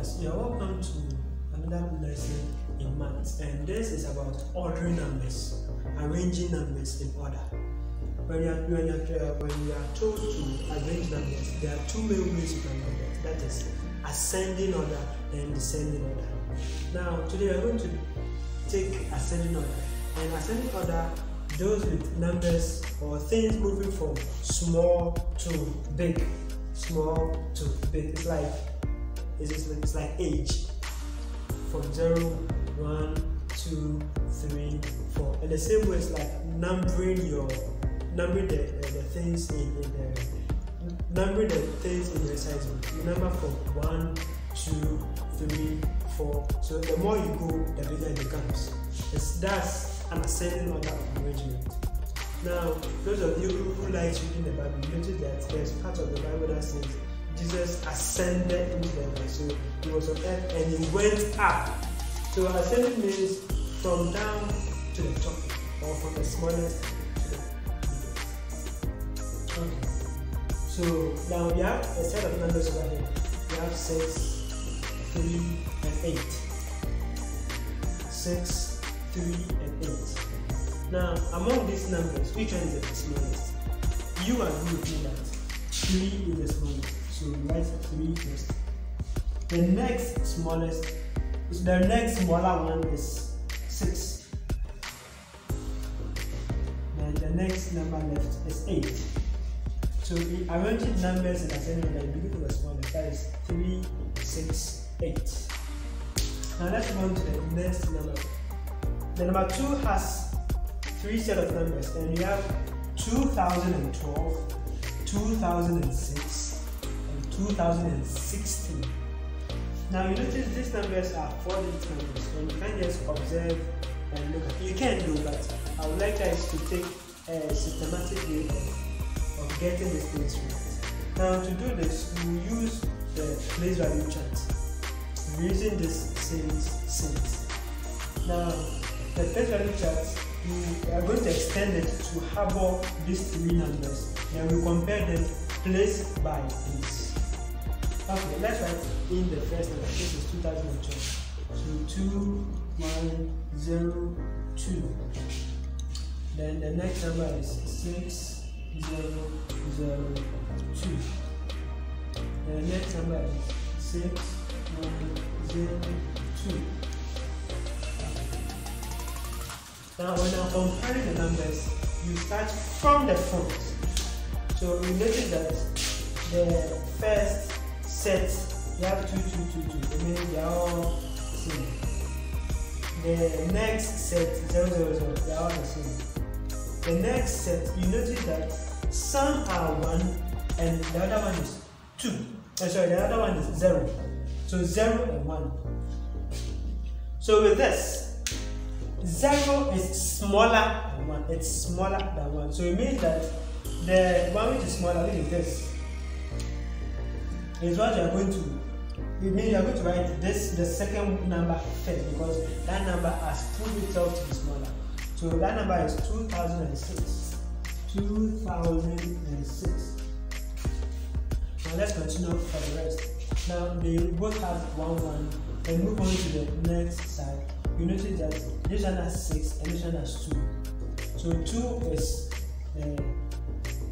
class, you are welcome to another lesson in maths and this is about ordering numbers, arranging numbers in order. When you are, when you are, when you are told to arrange numbers, there are two main ways you can do that. That is ascending order and descending order. Now today are going to take ascending order and ascending order deals with numbers or things moving from small to big, small to big. It's like it's, it's like age from 0, 1, 2, 3, 4. And the same way it's like numbering your numbering the, uh, the things in, in the numbering the things in the size You number from 1, 2, 3, 4. So the more you go, the bigger it becomes. It's that's an ascending order of arrangement. Now, those of you who like reading the Bible, you notice that there's part of the Bible that says Jesus ascended into heaven. So he was on earth and he went up. So ascending means from down to the top or from the smallest to the biggest. Okay. So now we have a set of numbers over here. We have 6, 3, and 8. 6, 3, and 8. Now, among these numbers, which one is the smallest? You agree with me that 3 is the smallest. So write 3 first. The next smallest, the next smaller one is 6. Then the next number left is 8. So we arranging numbers in ascending order, begin with the smallest, that is 3, 6, 8. Now let's move on to the next number. The number 2 has three set of numbers, and we have 2012, 2006, 2016. Now you notice these numbers are four digit numbers, and you can just observe and look at. You can do, but I would like guys to take a systematic way of, getting these things right. Now to do this, we use the place value chart. We're using this since since. Now the place value chart, we are going to extend it to harbor these three numbers, and we compare them place by place. Okay, let's write in the first number. This is 2012. So 2, 1, 0, 2. Then the next number is 6, 0, 0, 2. The next number is 6, 1, 0, 2. Now when I'm comparing the numbers, you start from the front. So you notice that the first set you have two two two two. I mean they are all same the next set zero zero zero they are all the same. The next set you notice that some are one and the other one is two. Oh, sorry the other one is zero. So zero and one. So with this zero is smaller than one. It's smaller than one. So it means that the one which is smaller which is this is what you are going to it means you are going to write this the second number first because that number has proved itself to be smaller. So that number is 2006 2006 now let's continue for the rest. Now they both have one one. And move on to the next side. You notice that this one has six and this one has two. So two is uh,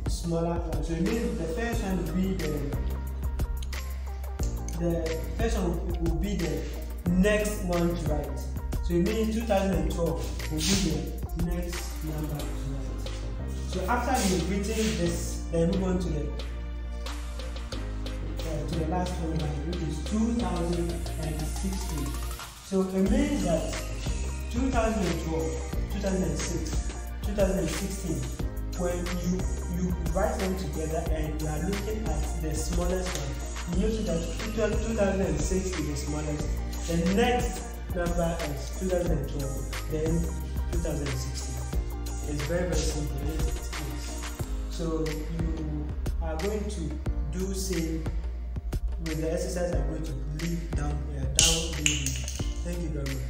smaller. One so it means the first one will be the the first one will be the next one to write. So it means 2012 will be the next number to write. So after you've written this, then move on to the uh, to the last one which is 2016. So it means that 2012, 2006, 2016, when you you write them together and you are looking at the smallest one notice that 2006 is the smallest. The next number is 2012, then 2016. It's very, very simple, isn't? So you are going to do same with the exercise I'm going to leave down here, down Thank you very much.